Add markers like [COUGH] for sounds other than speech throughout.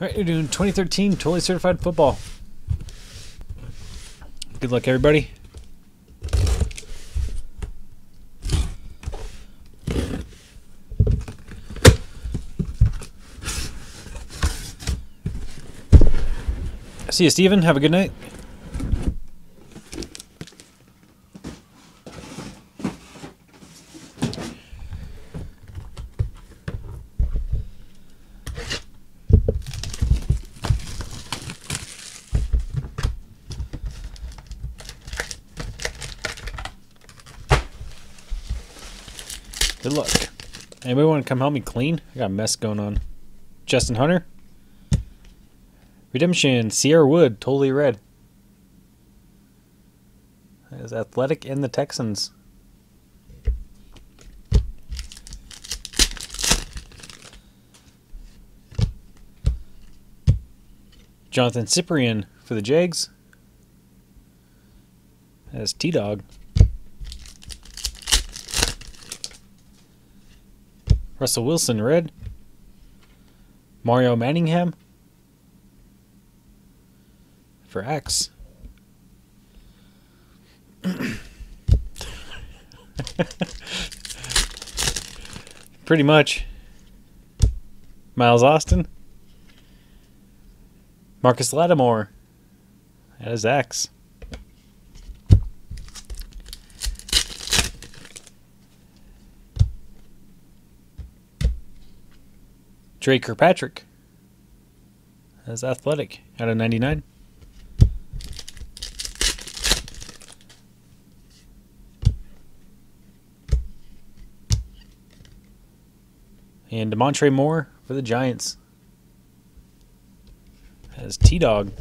All right, you're doing 2013 Totally Certified Football. Good luck, everybody. See you, Steven. Have a good night. Good luck. Anybody want to come help me clean? I got a mess going on. Justin Hunter? Redemption, Cierre Wood, totally red. There's Athletic and the Texans. Jonathan Cyprien for the Jags. That's T Dog. Russell Wilson, red. Mario Manningham for X. [COUGHS] Pretty much. Miles Austin. Marcus Lattimore. That is X. Dre Kirkpatrick. as athletic out of 99. And Damontre Moore for the Giants. As T Dog.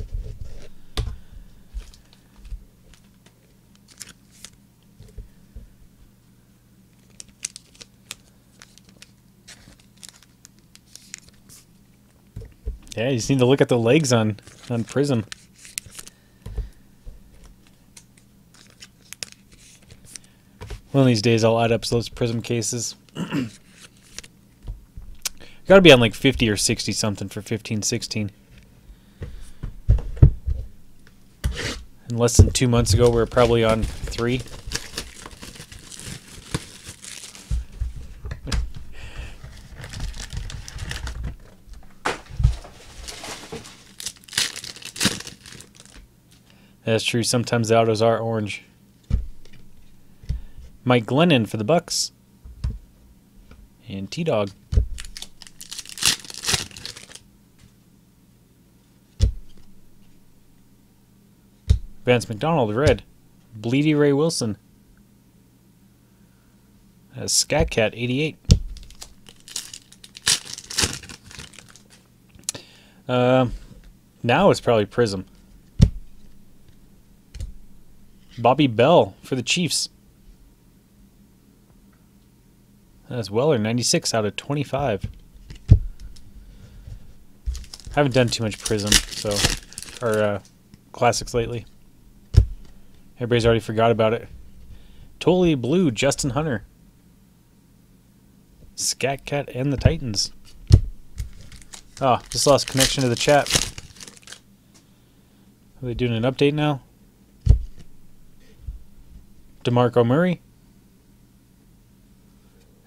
Yeah, you just need to look at the legs on on Prism. One of these days, I'll add up those Prism cases. [CLEARS THROAT] Got to be on like 50 or 60 something for 15, 16. And less than two months ago, we were probably on three. That's true. Sometimes the autos are orange. Mike Glennon for the Bucs. And T Dog. Vance McDonald, red. Bleedy Ray Wilson. That's Scat Cat 88. Uh, now it's probably Prism. Bobby Bell for the Chiefs. That's Weller, 96 out of 25. Haven't done too much Prism, so or uh, classics lately. Everybody's already forgot about it. Totally blue, Justin Hunter. Scat Cat and the Titans. Oh, just lost connection to the chat. Are they doing an update now? DeMarco Murray.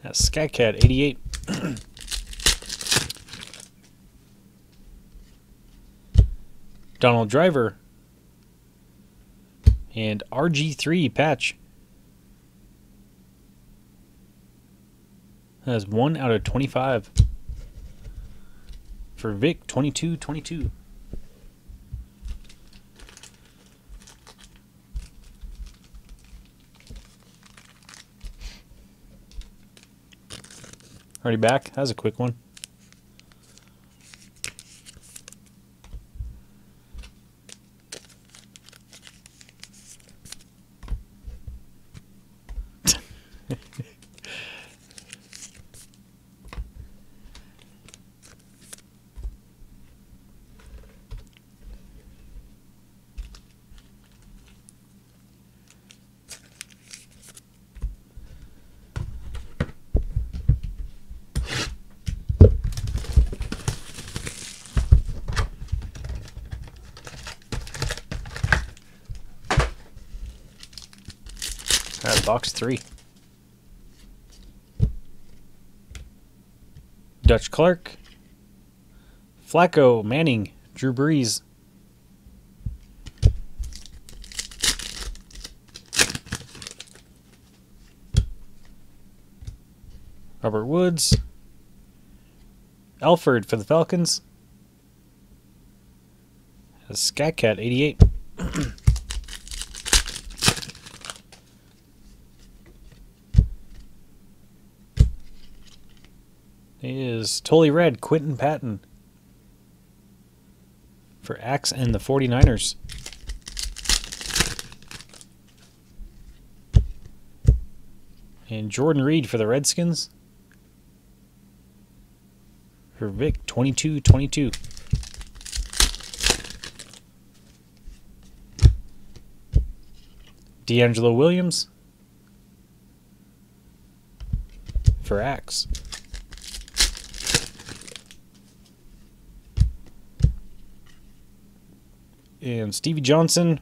That's Scat Cat 88. [CLEARS THROAT] Donald Driver. And RG3 patch. That's 1 out of 25. For Vic, 22 22. Already back? That was a quick one. Box three. Dutch Clark. Flacco, Manning, Drew Brees. Robert Woods. Alford for the Falcons. Skycat 88. [CLEARS THROAT] He is totally red, Quinton Patton. For Axe and the 49ers. And Jordan Reed for the Redskins. For Vic, 22-22. DeAngelo Williams for Axe. And Stevie Johnson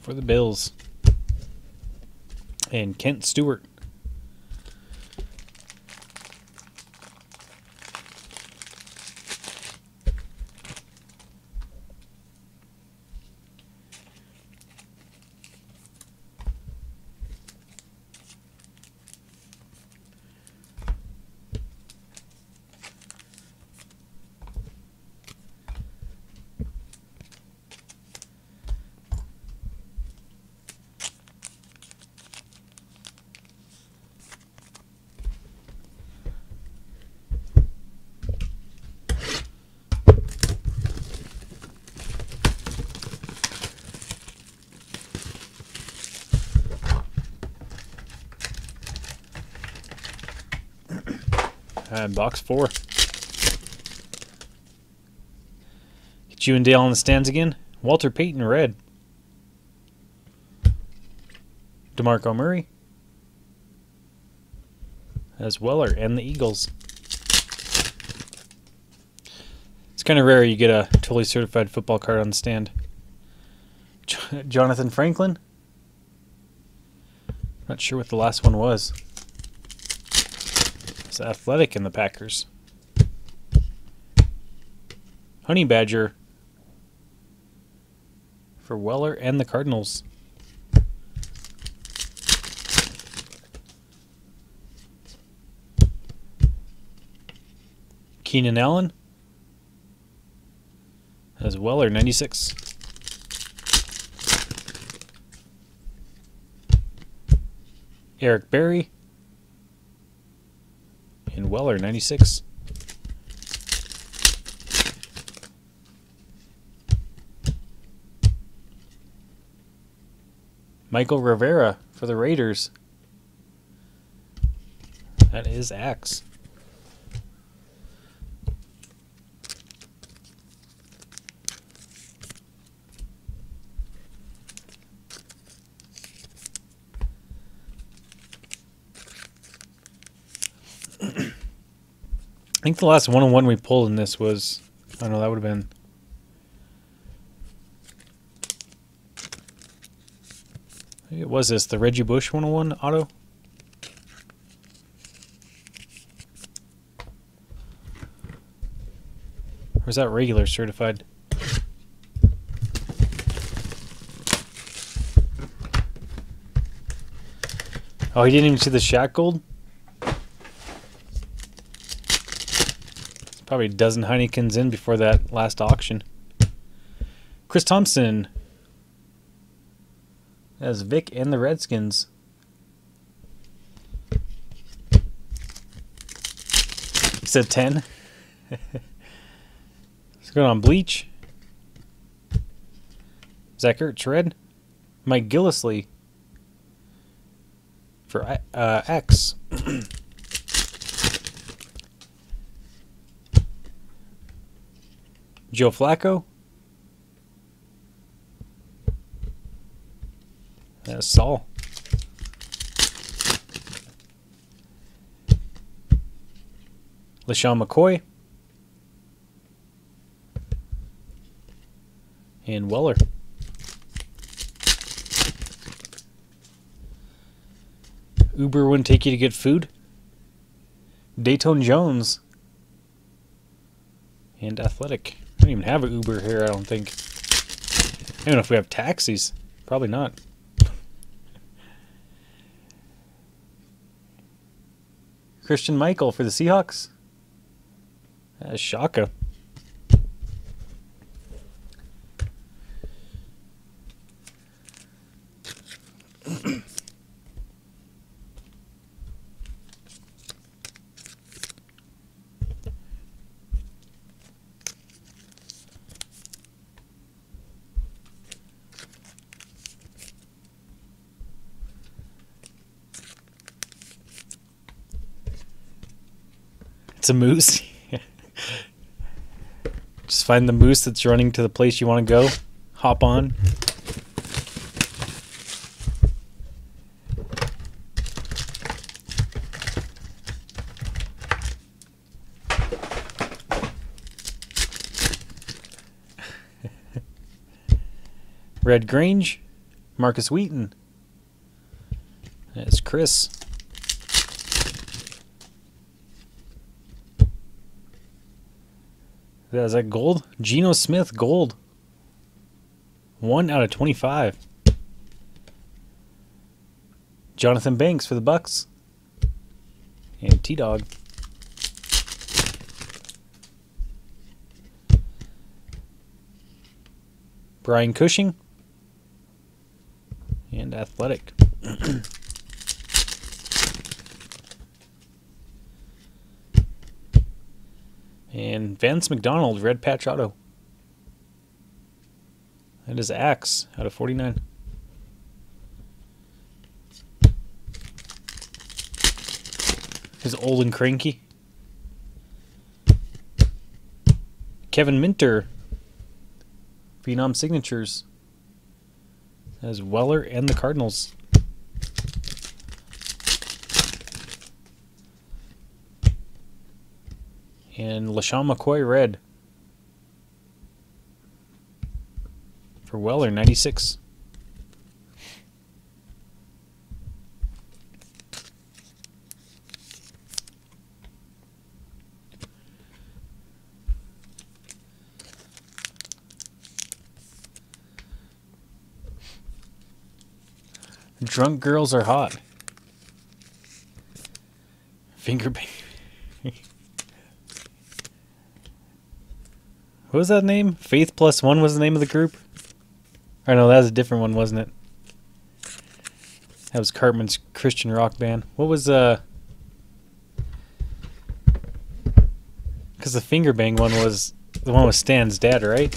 for the Bills. And Kent Stewart. Box four. Get you and Dale on the stands again. Walter Payton, red. DeMarco Murray. As Weller and the Eagles. It's kind of rare you get a totally certified football card on the stand. Jonathan Franklin. Not sure what the last one was. It's athletic in the Packers. Honey Badger for Weller and the Cardinals. Keenan Allen as Weller 96. Eric Berry and Weller 96. Mychal Rivera for the Raiders. That is Axe. Think the last one on one we pulled in this was, I don't know, that would have been. It was this the Reggie Bush 101 auto? Or is that regular certified? Oh, he didn't even see the Shaq gold? Probably a dozen Heinekens in before that last auction. Chris Thompson as Vic and the Redskins. He said 10. [LAUGHS] Let's go on Bleach. Zach Ertz, red. Mike Gillislee for uh, X. [CLEARS THROAT] Joe Flacco. That's Saul. LeSean McCoy. And Weller. Uber wouldn't take you to get food. Datone Jones. And Athletic. Don't even have an Uber here, I don't think. I don't know if we have taxis. Probably not. Christine Michael for the Seahawks. That's Shaka. It's a moose. [LAUGHS] Just find the moose that's running to the place you want to go. Hop on. [LAUGHS] Red Grange, Markus Wheaton. That's Chris. Is that gold? Geno Smith, gold. One out of 25. Jonathan Banks for the Bucs. And T Dog. Brian Cushing. And Athletic. [CLEARS THROAT] And Vance McDonald, red patch auto. That is Axe out of 49. Is old and cranky. Kevin Minter. Phenom Signatures. As Weller and the Cardinals. And LeSean McCoy red for Weller 96. Drunk girls are hot. Finger bang. What was that name? Faith Plus One was the name of the group? I know that was a different one, wasn't it? That was Cartman's Christian rock band. What was uh Cuz the finger bang one was the one with Stan's dad, right?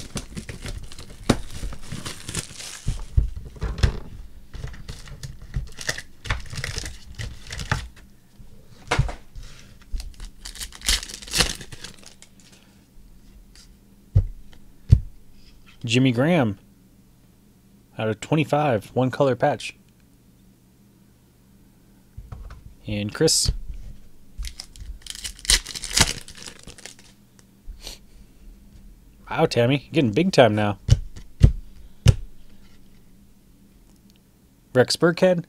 Jimmy Graham out of 25, one color patch. And Chris. Wow, Tammy, getting big time now. Rex Burkhead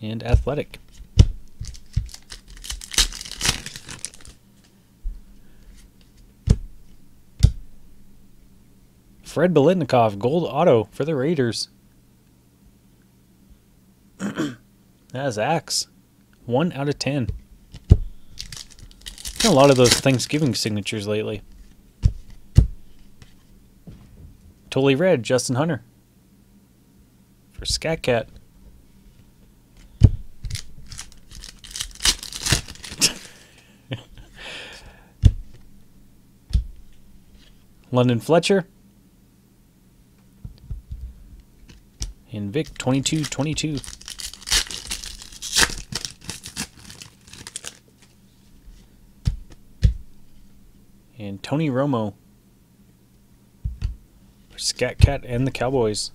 and Athletic. Fred Biletnikoff, gold auto for the Raiders. [CLEARS THROAT] That's Axe. One out of ten. a lot of those Thanksgiving signatures lately. Totally red, Justin Hunter. For Scat Cat. [LAUGHS] London Fletcher. And Vic 2222. And Tony Romo Scat Cat and the Cowboys.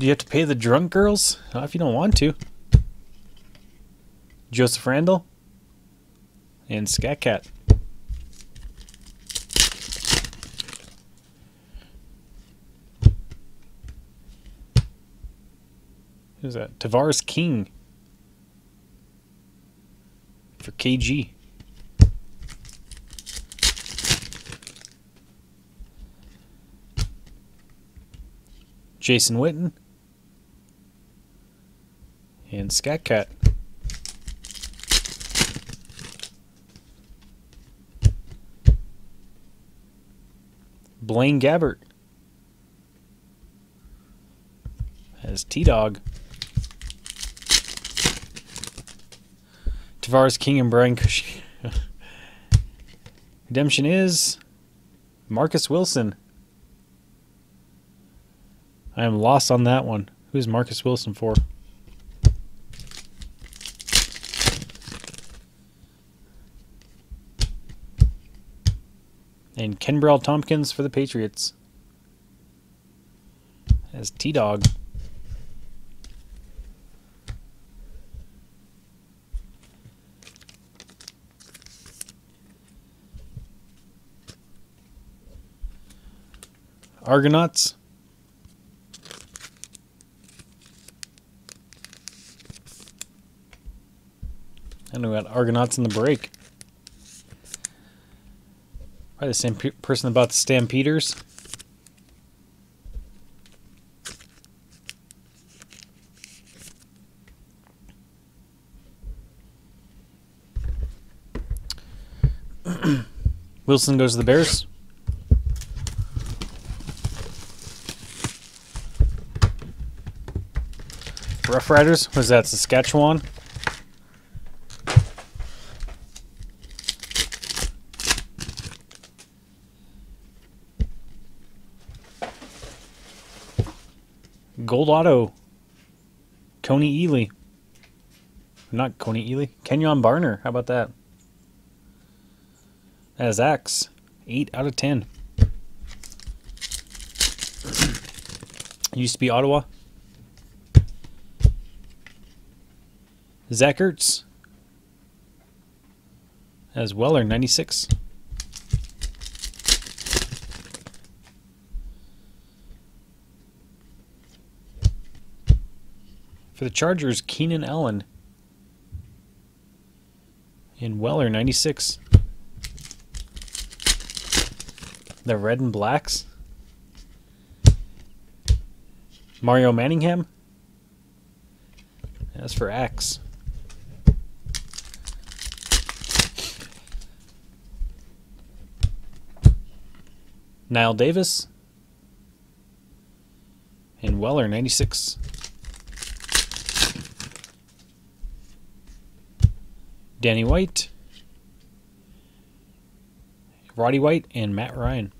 Do you have to pay the drunk girls? Not if you don't want to. Joseph Randle and Scat Cat. Who's that? Tavarres King for KG. Jason Witten and Scat Cat. Blaine Gabbert as T Dog. Tavarres King and Brian Cushing. [LAUGHS] Redemption is Marcus Wilson. I am lost on that one. Who's Marcus Wilson for? And Kenbrell Thompkins for the Patriots. As T Dog. Argonauts. And we got Argonauts in the break. Probably the same pe person about the Stampeders. [CLEARS THROAT] Wilson goes to the Bears. Rough Riders? Was that Saskatchewan? Gold Auto. Coney Ely. Not Coney Ely. Kenyon Barner. How about that? As X. 8 out of 10. Used to be Ottawa. Zach Ertz as Weller, 96. For the Chargers, Keenan Allen in Weller, 96. The red and blacks. Mario Manningham. That's for X. Knile Davis. And Weller, 96. Danny White. Roddy White and Matt Ryan.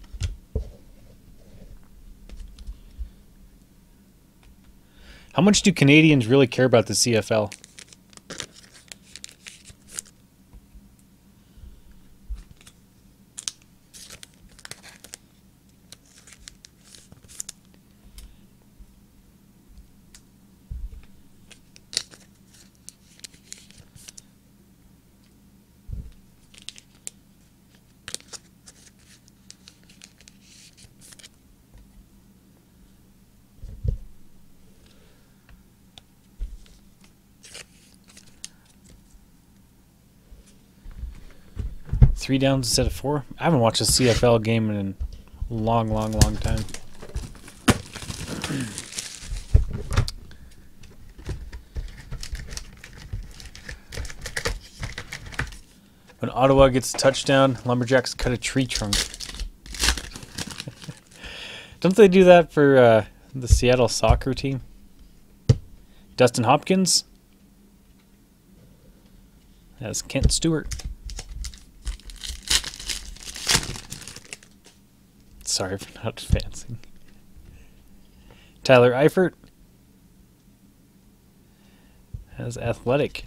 How much do Canadians really care about the CFL? Three downs instead of four? I haven't watched a CFL game in a long, long, long time. When Ottawa gets a touchdown, Lumberjacks cut a tree trunk. [LAUGHS] Don't they do that for uh, the Seattle soccer team? Dustin Hopkins as Kent Stewart. Sorry for not [LAUGHS] advancing. Tyler Eifert as athletic.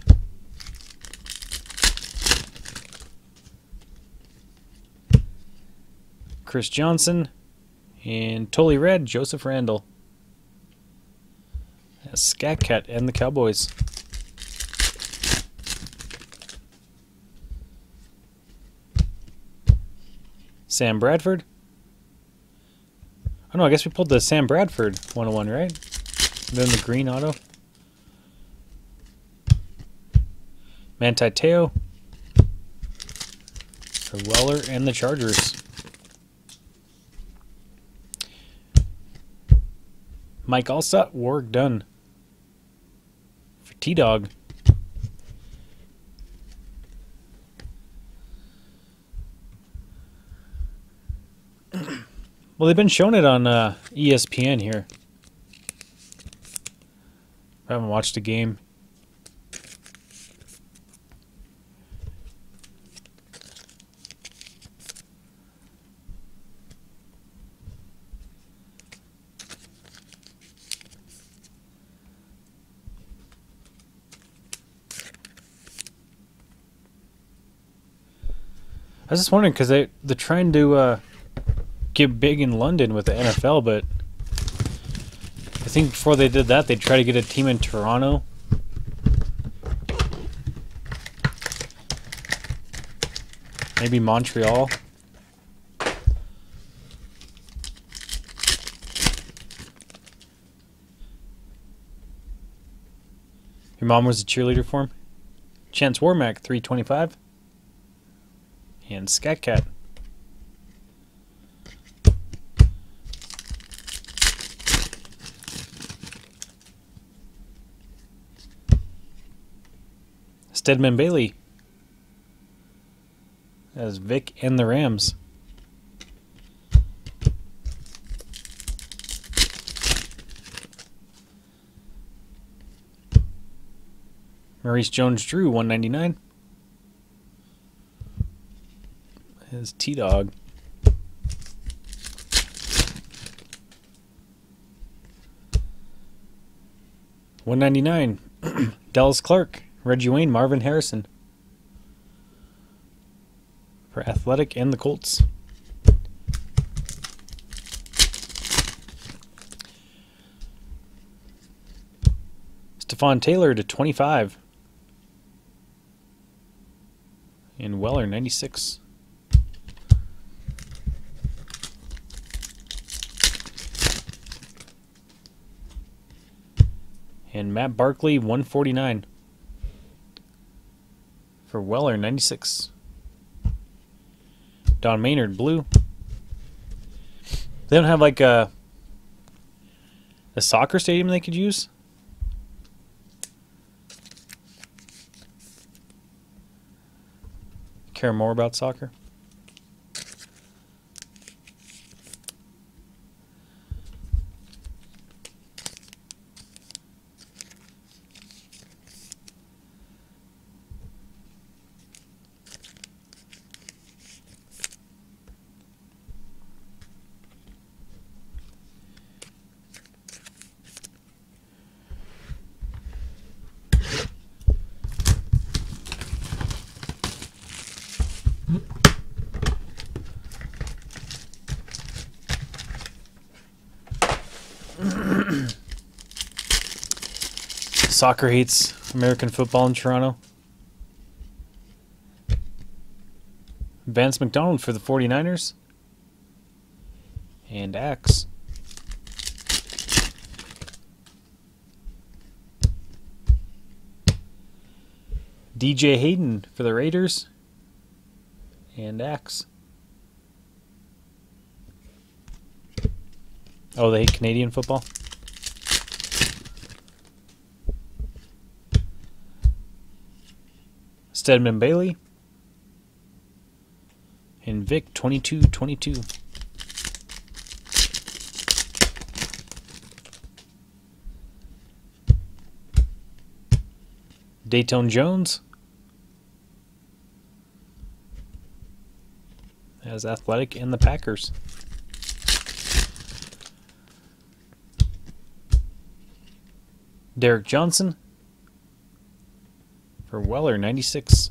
Chris Johnson and Totally Red, Joseph Randle. A Scat Cat and the Cowboys. Sam Bradford. Oh no, I guess we pulled the Sam Bradford 101, right? And then the green auto. Manti Te'o. For Weller and the Chargers. Mike Alstott, Warrick Dunn. For T-Dog. Well, they've been showing it on uh, ESPN here. I haven't watched a game. I was just wondering because they they're trying to uh, get big in London with the NFL, but I think before they did that, they tried to get a team in Toronto. Maybe Montreal. Your mom was a cheerleader for him? Chance Warmack, 325. And Scat Cat. Stedman Bailey as Vic and the Rams. Maurice Jones-Drew, 199. His T Dog. One ninety nine. [CLEARS THROAT] Dallas Clark. Reggie Wayne, Marvin Harrison. For Athletic and the Colts. Stepfan Taylor to 25. And Weller, 96. And Matt Barkley, 149 for Weller, 96. Don Maynard, blue. They don't have like a a soccer stadium they could use. Care more about soccer? Soccer hates American football in Toronto. Vance McDonald for the 49ers. And Axe. DJ Hayden for the Raiders. And Axe. Oh, they hate Canadian football? Stedman Bailey. And Vic 2222. Datone Jones. As athletic in the Packers. Derek Johnson for Weller, 96.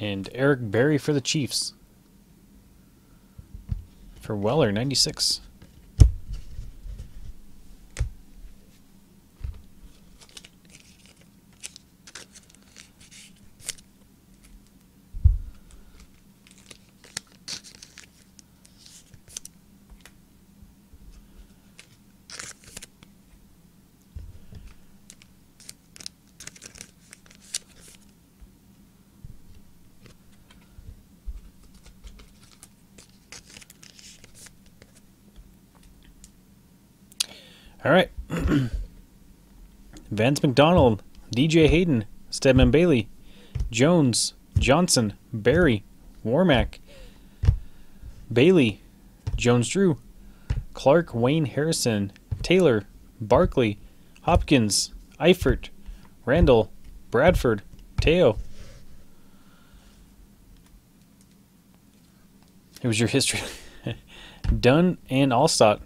And Eric Berry for the Chiefs. For Weller, 96. All right. Vance McDonald, DJ Hayden, Stedman Bailey, Jones, Johnson, Barry, Warmack, Bailey, Jones Drew, Clark, Wayne Harrison, Taylor, Barkley, Hopkins, Eifert, Randle, Bradford, Teo. It was your history. [LAUGHS] Dunn and Alstott.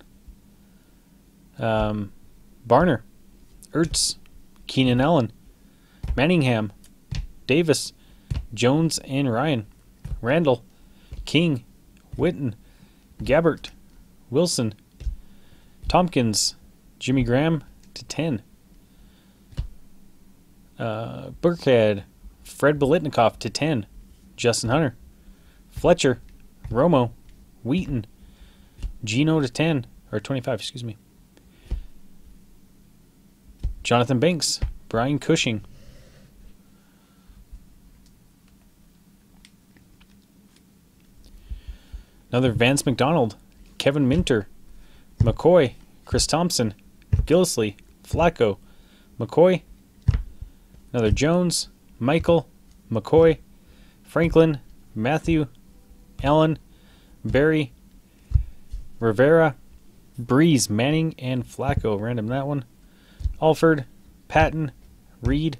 Um, Barner, Ertz, Keenan Allen, Manningham, Davis, Jones and Ryan, Randle, King, Witten, Gabbert, Wilson, Thompkins, Jimmy Graham to 10. Uh, Burkhead, Fred Biletnikoff to 10. Justin Hunter, Fletcher, Romo, Wheaton, Geno to 10, or 25, excuse me. Jonathan Banks, Brian Cushing. Another Vance McDonald, Kevin Minter, McCoy, Chris Thompson, Gillislee, Flacco, McCoy, another Jones, Michael, McCoy, Franklin, Mathieu, Allen, Barry, Rivera, Brees, Manning, and Flacco. Random that one. Alford, Patton, Reed,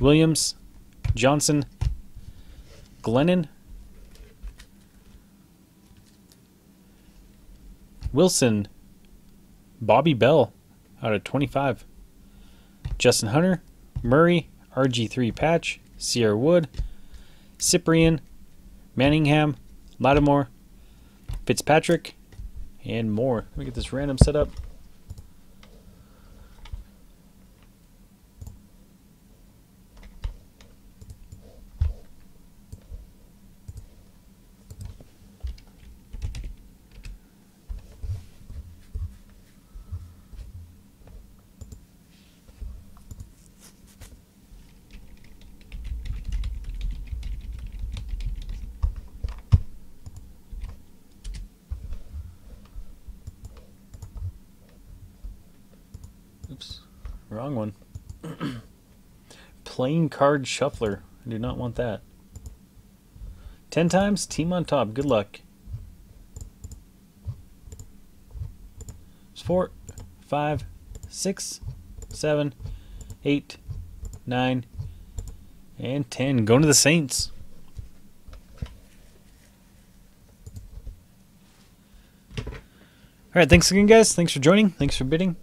Williams, Johnson, Glennon, Wilson, Bobby Bell out of 25, Justin Hunter, Murray, RG3 Patch, Cierre Wood, Cyprien, Manningham, Lattimore, Fitzpatrick, and more. Let me get this random set up. Oops, wrong one. [CLEARS THROAT] Playing card shuffler. I do not want that. Ten times, team on top. Good luck. It's four, five, six, seven, eight, nine, and ten. Going to the Saints. All right, thanks again, guys. Thanks for joining. Thanks for bidding.